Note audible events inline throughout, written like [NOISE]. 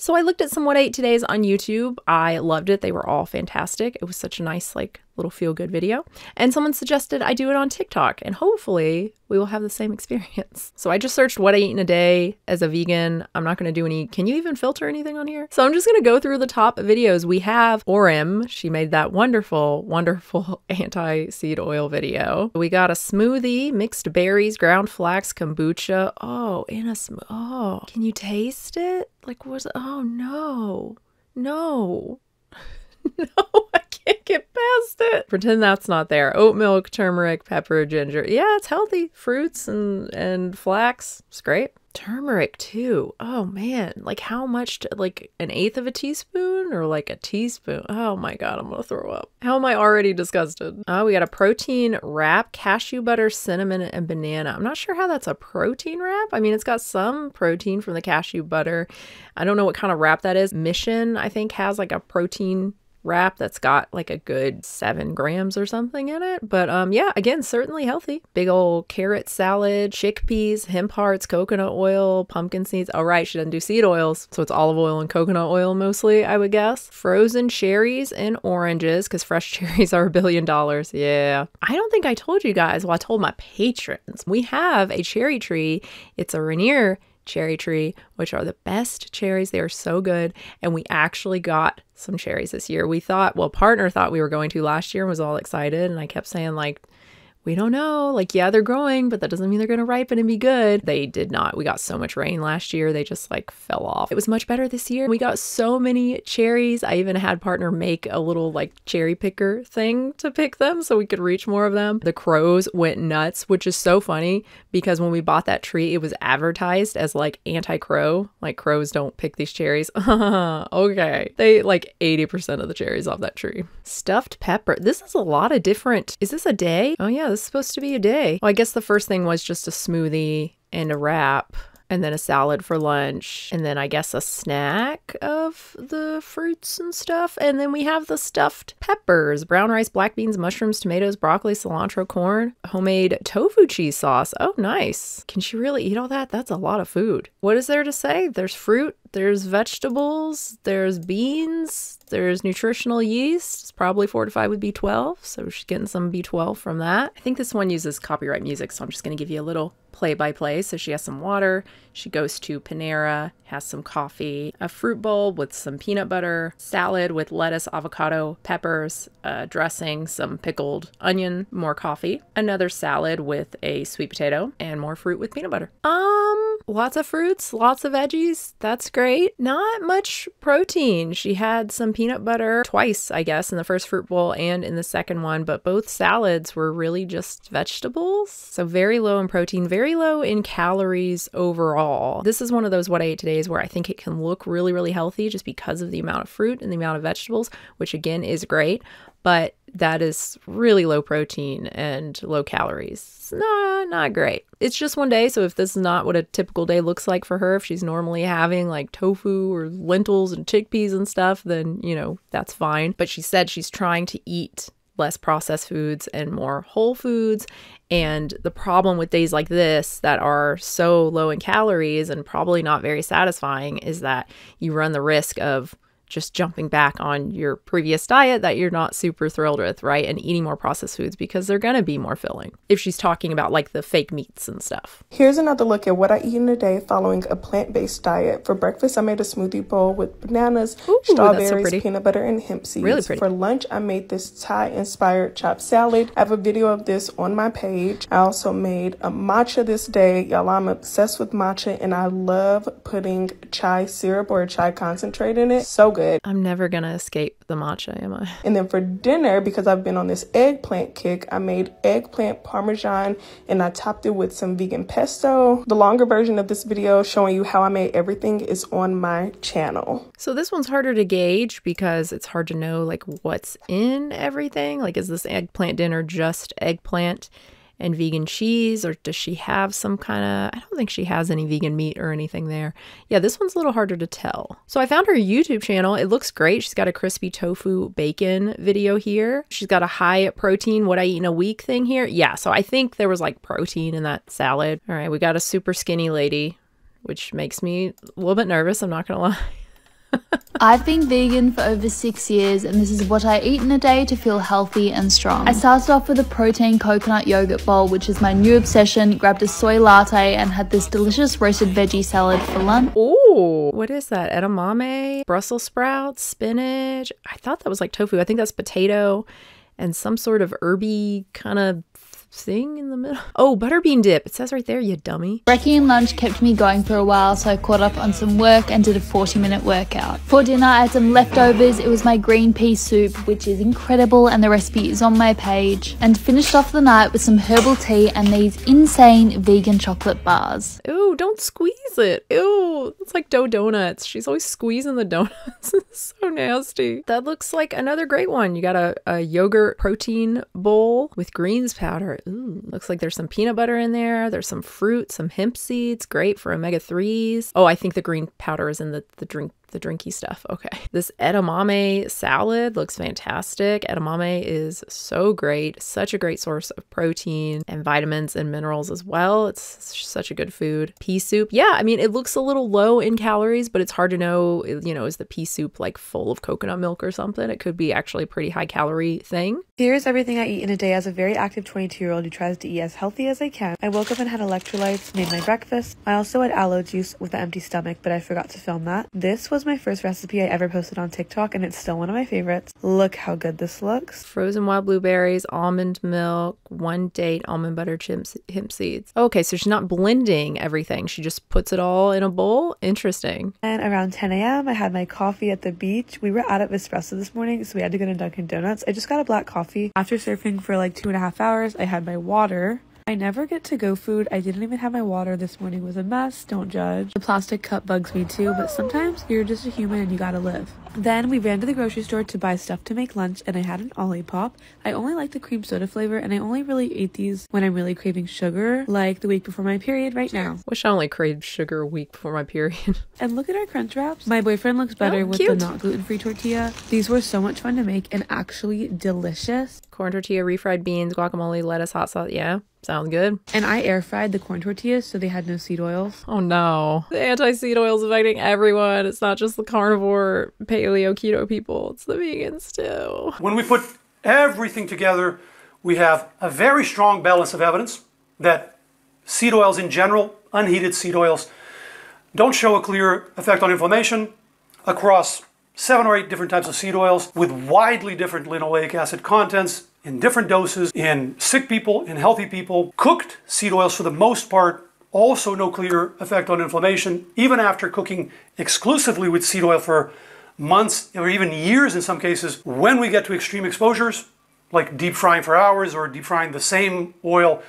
So I looked at some What I Ate Today's on YouTube. I loved it. They were all fantastic. It was such a nice, like, little feel good video. And someone suggested I do it on TikTok, and hopefully we will have the same [LAUGHS] experience. So I just searched what I eat in a day as a vegan. I'm not going to do any. Can you even filter anything on here? So I'm just going to go through the top videos. We have Orim. She made that wonderful, wonderful [LAUGHS] anti seed oil video. We got a smoothie, mixed berries, ground flax, kombucha. Oh, in a smoothie. Oh, can you taste it? Like, was Oh, no. No. [LAUGHS] no, can't get past it. Pretend that's not there. Oat milk, turmeric, pepper, ginger. Yeah, it's healthy. Fruits and and flax. It's great. Turmeric too. Oh man, like how much? To, like an eighth of a teaspoon or like a teaspoon? Oh my god, I'm gonna throw up. How am I already disgusted? Oh, we got a protein wrap, cashew butter, cinnamon, and banana. I'm not sure how that's a protein wrap. I mean, it's got some protein from the cashew butter. I don't know what kind of wrap that is. Mission, I think, has like a protein wrap that's got like a good seven grams or something in it. But um, yeah, again, certainly healthy. Big old carrot salad, chickpeas, hemp hearts, coconut oil, pumpkin seeds. Oh, right, she doesn't do seed oils. So it's olive oil and coconut oil mostly, I would guess. Frozen cherries and oranges, because fresh [LAUGHS] cherries are a billion dollars. Yeah. I don't think I told you guys. Well, I told my patrons. We have a cherry tree. It's a Rainier cherry tree, which are the best cherries. They are so good. And we actually got some cherries this year. We thought, well, partner thought we were going to last year and was all excited. And I kept saying, like, we don't know. Like, yeah, they're growing, but that doesn't mean they're going to ripen and be good. They did not. We got so much rain last year, they just like fell off. It was much better this year. We got so many cherries. I even had partner make a little like cherry picker thing to pick them so we could reach more of them. The crows went nuts, which is so funny because when we bought that tree, it was advertised as like anti crow, like crows don't pick these cherries. [LAUGHS] okay. They like 80% of the cherries off that tree. Stuffed pepper. This is a lot of different. Is this a day? Oh, yeah, supposed to be a day. Well, I guess the first thing was just a smoothie and a wrap and then a salad for lunch, and then I guess a snack of the fruits and stuff. And then we have the stuffed peppers, brown rice, black beans, mushrooms, tomatoes, broccoli, cilantro, corn, homemade tofu cheese sauce. Oh, nice. Can she really eat all that? That's a lot of food. What is there to say? There's fruit, there's vegetables, there's beans, there's nutritional yeast. It's probably fortified with B12, so she's getting some B12 from that. I think this one uses copyright music, so I'm just going to give you a little play by play. So she has some water, she goes to Panera, has some coffee, a fruit bowl with some peanut butter, salad with lettuce, avocado, peppers, uh, dressing, some pickled onion, more coffee, another salad with a sweet potato, and more fruit with peanut butter. Um, lots of fruits, lots of veggies. That's great. Not much protein. She had some peanut butter twice, I guess, in the first fruit bowl and in the second one, but both salads were really just vegetables. So very low in protein, very low in calories overall. This is one of those what I ate todays where I think it can look really, really healthy just because of the amount of fruit and the amount of vegetables, which again is great, but that is really low protein and low calories. No, not great. It's just one day, so if this is not what a typical day looks like for her, if she's normally having like tofu or lentils and chickpeas and stuff, then, you know, that's fine. But she said she's trying to eat less processed foods and more whole foods. And the problem with days like this that are so low in calories and probably not very satisfying is that you run the risk of just jumping back on your previous diet that you're not super thrilled with, right? And eating more processed foods because they're going to be more filling. If she's talking about like the fake meats and stuff. Here's another look at what I eat in a day following a plant based diet. For breakfast, I made a smoothie bowl with bananas, Ooh, strawberries, so peanut butter, and hemp seeds. Really pretty. For lunch, I made this Thai inspired chopped salad. I have a video of this on my page. I also made a matcha this day. Y'all, I'm obsessed with matcha and I love putting chai syrup or chai concentrate in it. So good. I'm never gonna escape the matcha, am I? And then for dinner, because I've been on this eggplant kick, I made eggplant parmesan and I topped it with some vegan pesto. The longer version of this video showing you how I made everything is on my channel. So this one's harder to gauge because it's hard to know like what's in everything. Like is this eggplant dinner just eggplant? And vegan cheese, or does she have some kind of, I don't think she has any vegan meat or anything there. Yeah, this one's a little harder to tell. So I found her YouTube channel. It looks great. She's got a crispy tofu bacon video here. She's got a high protein, what I eat in a week thing here. Yeah, so I think there was like protein in that salad. All right, we got a super skinny lady, which makes me a little bit nervous. I'm not to [LAUGHS] lie. [LAUGHS] I've been vegan for over six years, and this is what I eat in a day to feel healthy and strong. I started off with a protein coconut yogurt bowl, which is my new obsession, grabbed a soy latte, and had this delicious roasted veggie salad for lunch. Ooh, what is that? Edamame, Brussels sprouts, spinach. I thought that was like tofu. I think that's potato and some sort of herby kind of thing in the middle. [LAUGHS] Oh, butterbean dip. It says right there, you dummy. Brekkie and lunch kept me going for a while, so I caught up on some work and did a 40 minute workout. For dinner, I had some leftovers. It was my green pea soup, which is incredible, and the recipe is on my page. And finished off the night with some herbal tea and these insane vegan chocolate bars. Ew, don't squeeze it. Ew, it's like dough donuts. She's always squeezing the [LAUGHS] donuts. it's so nasty. That looks like another great one. You got a, a yogurt protein bowl with greens powder. Ooh, looks like there's some peanut butter in there. There's some fruit, some hemp seeds, great for omega 3s. Oh, I think the green powder is in the, the drink the drinky stuff. Okay. This edamame salad looks fantastic. Edamame is so great, such a great source of protein and vitamins and minerals as well. It's such a good food. Pea soup. Yeah, I mean, it looks a little low in calories, but it's hard to know, you know, is the pea soup like full of coconut milk or something? It could be actually a pretty high calorie thing. Here's everything I eat in a day as a very active 22 year old who tries to eat as healthy as I can. I woke up and had electrolytes, made my breakfast. I also had aloe juice with an empty stomach, but I forgot to film that. This was my first recipe I ever posted on TikTok, and it's still one of my favorites. Look how good this looks. Frozen wild blueberries, almond milk, one date, almond butter, chips, hemp seeds. Okay, so she's not blending everything. She just puts it all in a bowl. Interesting. And around 10 a.m., I had my coffee at the beach. We were out of espresso this morning, so we had to go to Dunkin' Donuts. I just got a black coffee. After surfing for like two and a half hours, I had my water. I never get to go food. I didn't even have my water this morning. It was a mess. Don't judge. The plastic cup bugs me too, but sometimes you're just a human and you gotta live. Then we ran to the grocery store to buy stuff to make lunch and I had an Olipop. I only like the cream soda flavor and I only really eat these when I'm really craving sugar, like the week before my period right now. Wish I only craved sugar a week before my period. [LAUGHS] and look at our crunch wraps. My boyfriend looks oh, better Oh, with the not gluten-free tortilla. These were so much fun to make and actually delicious. Corn tortilla, refried beans, guacamole, lettuce, hot sauce. Yeah, sounds good. And I air fried the corn tortillas so they had no seed oils. Oh no. The anti seed oil is affecting everyone. It's not just the carnivore, paleo, keto people, it's the vegans too. When we put everything together, we have a very strong balance of evidence that seed oils in general, unheated seed oils, don't show a clear effect on inflammation across seven or eight different types of seed oils with widely different linoleic acid contents in different doses in sick people, in healthy people. Cooked seed oils, for the most part, also no clear effect on inflammation, even after cooking exclusively with seed oil for months or even years in some cases. When we get to extreme exposures, like deep frying for hours or deep frying the same oil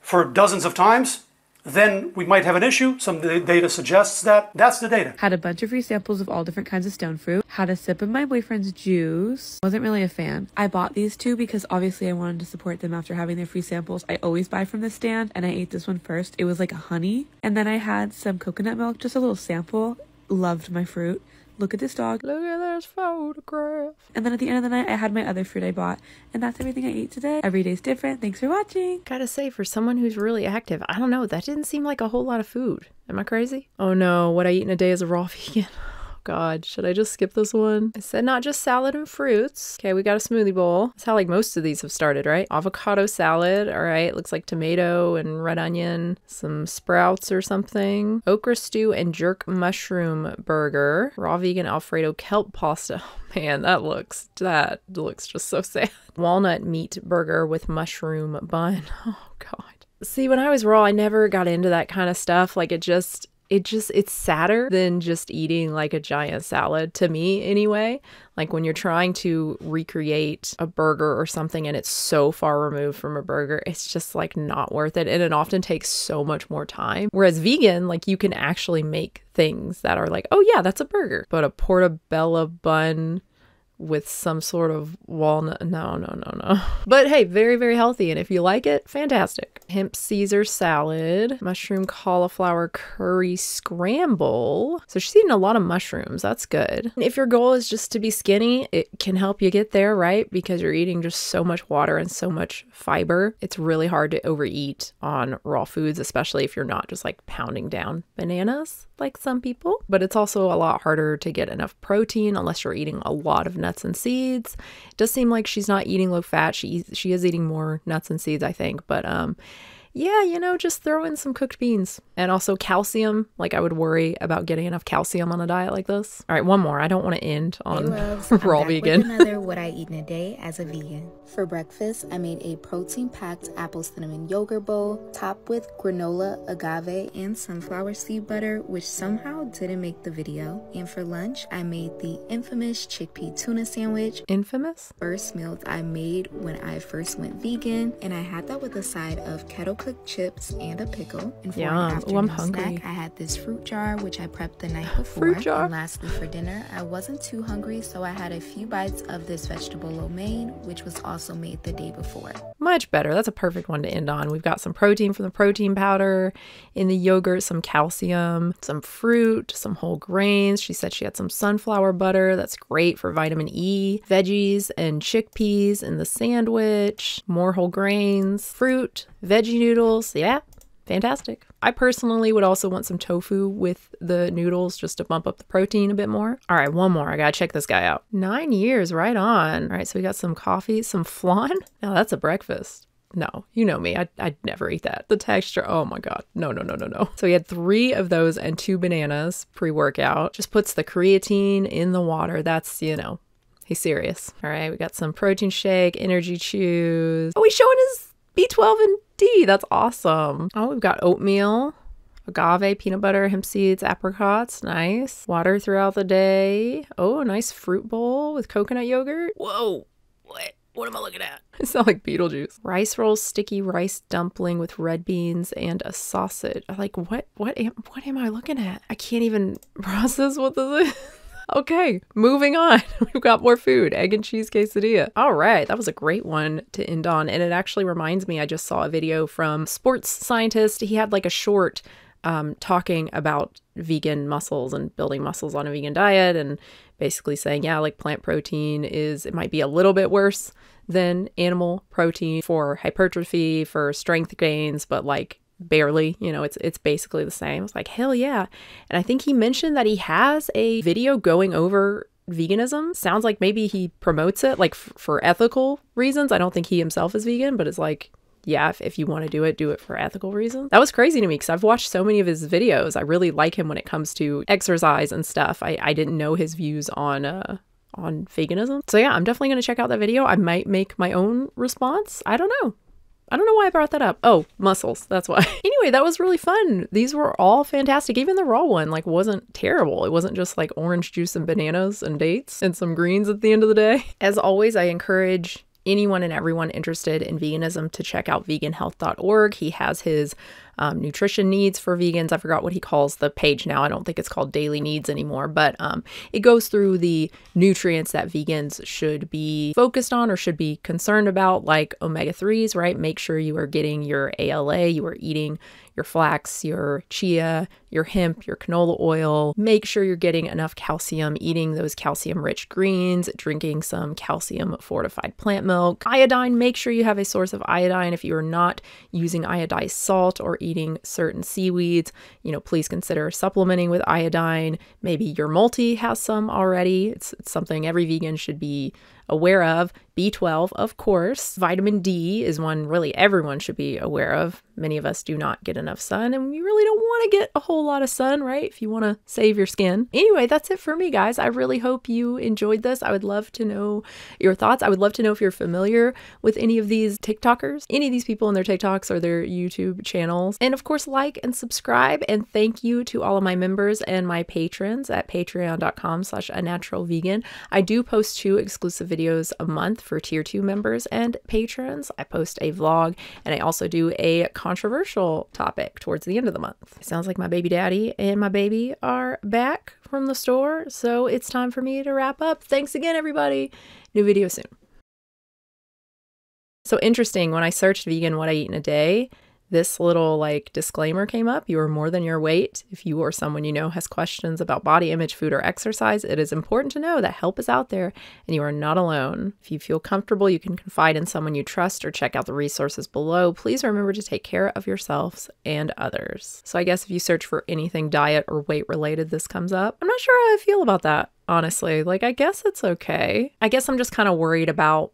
for dozens of times, then we might have an issue. Some data suggests that. That's the data. Had a bunch of free samples of all different kinds of stone fruit. Had a sip of my boyfriend's juice. Wasn't really a fan. I bought these two because obviously I wanted to support them after having their free samples. I always buy from this stand and I ate this one first. It was like a honey. And then I had some coconut milk, just a little sample. Loved my fruit. Look at this dog. Look at this photograph. And then at the end of the night, I had my other fruit I bought. And that's everything I ate today. Every day's different. Thanks for watching. Gotta say, for someone who's really active, I don't know, that didn't seem like a whole lot of food. Am I crazy? Oh no, what I eat in a day is a raw [LAUGHS] vegan. God, should I just skip this one? I said not just salad and fruits. Okay, we got a smoothie bowl. That's how like most of these have started, right? Avocado salad, all right. Looks like tomato and red onion, some sprouts or something. Okra stew and jerk mushroom burger. Raw vegan Alfredo kelp pasta. [LAUGHS] Oh, man, that looks that looks just so sad. Walnut meat burger with mushroom bun. [LAUGHS] Oh god. See, when I was raw, I never got into that kind of stuff. Like it just it just it's sadder than just eating like a giant salad to me anyway. Like when you're trying to recreate a burger or something and it's so far removed from a burger, it's just like not worth it and it often takes so much more time. Whereas vegan, like you can actually make things that are like, "Oh yeah, that's a burger." But a portobello bun with some sort of walnut. No, no, no, no. [LAUGHS] But hey, very, very healthy. And if you like it, fantastic. Hemp Caesar salad, mushroom cauliflower curry scramble. So she's eating a lot of mushrooms. That's good. If your goal is just to be skinny, it can help you get there, right? Because you're eating just so much water and so much fiber. It's really hard to overeat on raw foods, especially if you're not just like pounding down bananas like some people. But it's also a lot harder to get enough protein unless you're eating a lot of nuts and seeds. It does seem like she's not eating low fat. She she is eating more nuts and seeds, I think, but um yeah, you know, just throw in some cooked beans and also calcium. Like I would worry about getting enough calcium on a diet like this. All right, one more. I don't want to end on [LAUGHS] raw vegan. another what I eat in a day as a vegan. For breakfast, I made a protein-packed apple cinnamon yogurt bowl topped with granola, agave, and sunflower seed butter, which somehow didn't make the video. And for lunch, I made the infamous chickpea tuna sandwich. Infamous? First meal I made when I first went vegan, and I had that with a side of kettle cooked chips and a pickle. And for Yum. an Ooh, I'm hungry. snack, I had this fruit jar, which I prepped the night [LAUGHS] before. Fruit jar? And lastly, for dinner, I wasn't too hungry, so I had a few bites of this vegetable lo mein, which was also made the day before. Much better. That's a perfect one to end on. We've got some protein from the protein powder in the yogurt, some calcium, some fruit, some whole grains. She said she had some sunflower butter. That's great for vitamin E, veggies and chickpeas in the sandwich, more whole grains, fruit, veggie noodles. Yeah, fantastic. I personally would also want some tofu with the noodles just to bump up the protein a bit more. All right, one more. I gotta check this guy out. Nine years, right on. All right, so we got some coffee, some flan. [LAUGHS] Now that's a breakfast. No, you know me. I'd, I'd never eat that. The texture, oh my God. No, no, no, no, no. So he had three of those and two bananas pre workout. Just puts the creatine in the water. That's, you know, he's serious. All right, we got some protein shake, energy chews. Oh, he's showing his B12 and D. That's awesome. Oh, we've got oatmeal, agave, peanut butter, hemp seeds, apricots. Nice. Water throughout the day. Oh, a nice fruit bowl with coconut yogurt. Whoa. What? What am I looking at? [LAUGHS] It's not like Beetlejuice. Rice rolls, sticky rice dumpling with red beans and a sausage. Like what? What am? What am I looking at? I can't even [LAUGHS] process what this is. Okay, moving on. [LAUGHS] We've got more food egg and cheese quesadilla. All right, that was a great one to end on. And it actually reminds me, I just saw a video from Sports Scientist. He had like a short um, talking about vegan muscles and building muscles on a vegan diet and basically saying, yeah, like plant protein is, it might be a little bit worse than animal protein for hypertrophy, for strength gains, but like barely you know it's it's basically the same. It's like hell yeah. And i think he mentioned that he has a video going over veganism. Sounds like maybe he promotes it like f- for ethical reasons. I don't think he himself is vegan but it's like yeah if, if you want to do it do it for ethical reasons. That was crazy to me because i've watched so many of his videos. I really like him when it comes to exercise and stuff. I, I didn't know his views on uh on veganism. So yeah i'm definitely going to check out that video. I might make my own response. I don't know I don't know why I brought that up. Oh, muscles. That's why. [LAUGHS] anyway, that was really fun. These were all fantastic. Even the raw one like wasn't terrible. It wasn't just like orange juice and bananas and dates and some greens at the end of the day. [LAUGHS] As always, I encourage anyone and everyone interested in veganism to check out veganhealth.org. He has his um, nutrition needs for vegans. I forgot what he calls the page now. I don't think it's called daily needs anymore, but um, it goes through the nutrients that vegans should be focused on or should be concerned about, like omega 3s, right? Make sure you are getting your ALA, you are eating your flax, your chia, your hemp, your canola oil. Make sure you're getting enough calcium, eating those calcium rich greens, drinking some calcium fortified plant milk. Iodine, make sure you have a source of iodine. If you are not using iodized salt or eating certain seaweeds, you know, please consider supplementing with iodine. Maybe your multi has some already. It's, it's something every vegan should be aware of. B12, of course. Vitamin D is one really everyone should be aware of. Many of us do not get enough sun, and we really don't want to get a whole lot of sun, right? If you want to save your skin. Anyway, that's it for me, guys. I really hope you enjoyed this. I would love to know your thoughts. I would love to know if you're familiar with any of these TikTokers, any of these people in their TikToks or their YouTube channels. And of course, like and subscribe. And thank you to all of my members and my patrons at patreon.com slash unnatural vegan. I do post two exclusive videos a month for tier two members and patrons. I post a vlog and I also do a controversial topic towards the end of the month. It sounds like my baby daddy and my baby are back from the store, so it's time for me to wrap up. Thanks again, everybody. New video soon. So interesting, when I searched vegan what I eat in a day, this little like disclaimer came up, you are more than your weight. If you or someone you know has questions about body image, food, or exercise, it is important to know that help is out there and you are not alone. If you feel comfortable, you can confide in someone you trust or check out the resources below. Please remember to take care of yourselves and others. So, I guess if you search for anything diet or weight related, this comes up. I'm not sure how I feel about that, honestly. Like, I guess it's okay. I guess I'm just kind of worried about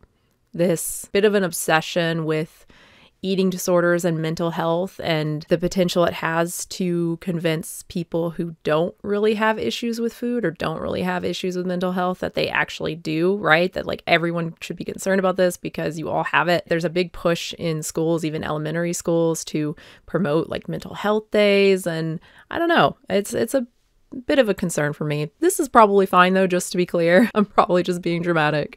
this bit of an obsession with eating disorders and mental health and the potential it has to convince people who don't really have issues with food or don't really have issues with mental health that they actually do, right? That like everyone should be concerned about this because you all have it. There's a big push in schools, even elementary schools, to promote like mental health days and I don't know. It's it's a bit of a concern for me. This is probably fine though, just to be clear. [LAUGHS] I'm probably just being dramatic.